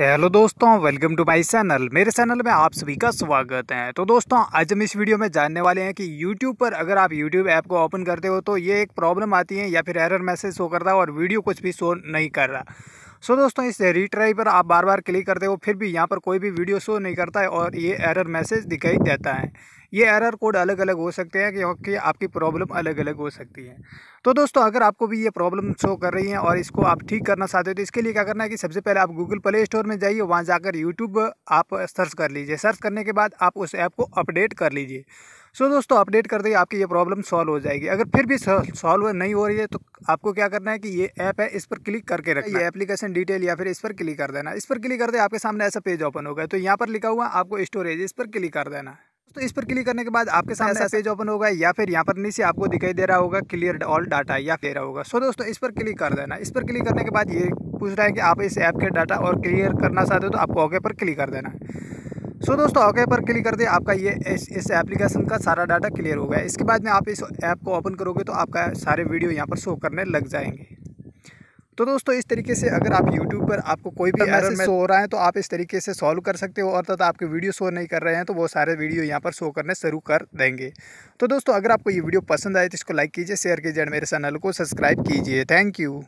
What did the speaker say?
Hello दोस्तों welcome to my channel मेरे channel में आप सभी का स्वागत है। तो दोस्तों, आज हम इस वीडियो में जानने वाले हैं कि यूट्यूब पर अगर आप यूट्यूब ऐप को ओपन करते हो तो ये एक प्रॉब्लम आती है या फिर एरर मैसेज शो करता है और वीडियो कुछ भी शो नहीं कर रहा। सो दोस्तों, इस रिट्राई पर आप बार बार क्लिक करते हो, फिर भी यहाँ पर कोई भी वीडियो शो नहीं करता है और ये एरर मैसेज दिखाई देता है। ये एरर कोड अलग अलग हो सकते हैं क्योंकि आपकी प्रॉब्लम अलग अलग हो सकती है। तो दोस्तों अगर आपको भी ये प्रॉब्लम शो कर रही है और इसको आप ठीक करना चाहते हो तो इसके लिए क्या करना है कि सबसे पहले आप गूगल प्ले स्टोर में जाइए वहाँ जाकर यूट्यूब आप सर्च कर लीजिए। सर्च करने के बाद आप उस ऐप को अपडेट कर लीजिए। सो so, दोस्तों अपडेट कर दिए आपकी ये प्रॉब्लम सॉल्व हो जाएगी। अगर फिर भी सॉल्व नहीं हो रही है तो आपको क्या करना है कि ये ऐप है इस पर क्लिक करके रखना। ये एप्लीकेशन डिटेल या फिर इस पर क्लिक कर देना। इस पर क्लिक कर दे आपके सामने ऐसा पेज ओपन होगा तो यहाँ पर लिखा हुआ आपको स्टोरेज इस पर क्लिक कर देना। तो इस पर क्लिक करने के बाद आपके सामने ऐसा पेज ओपन होगा या फिर यहाँ पर नीचे आपको दिखाई दे रहा होगा क्लियर ऑल डाटा या रहा होगा। सो दोस्तों इस पर क्लिक कर देना। इस पर क्लिक करने के बाद ये पूछ रहा है कि आप इस ऐप के डाटा और क्लियर करना चाहते हो तो आपको ओके पर क्लिक कर देना। सो दोस्तों ओके पर क्लिक कर दे आपका ये इस इस एप्लीकेशन का सारा डाटा क्लियर हो गया। इसके बाद में आप इस ऐप को ओपन करोगे तो आपका सारे वीडियो यहाँ पर शो करने लग जाएँगे। तो दोस्तों इस तरीके से अगर आप YouTube पर आपको कोई भी एरर में शो हो रहा है तो आप इस तरीके से सॉल्व कर सकते हो और तथा आपके वीडियो शो नहीं कर रहे हैं तो वो सारे वीडियो यहाँ पर शो करने शुरू कर देंगे। तो दोस्तों अगर आपको ये वीडियो पसंद आए तो इसको लाइक कीजिए शेयर कीजिए और मेरे चैनल को सब्सक्राइब कीजिए। Thank you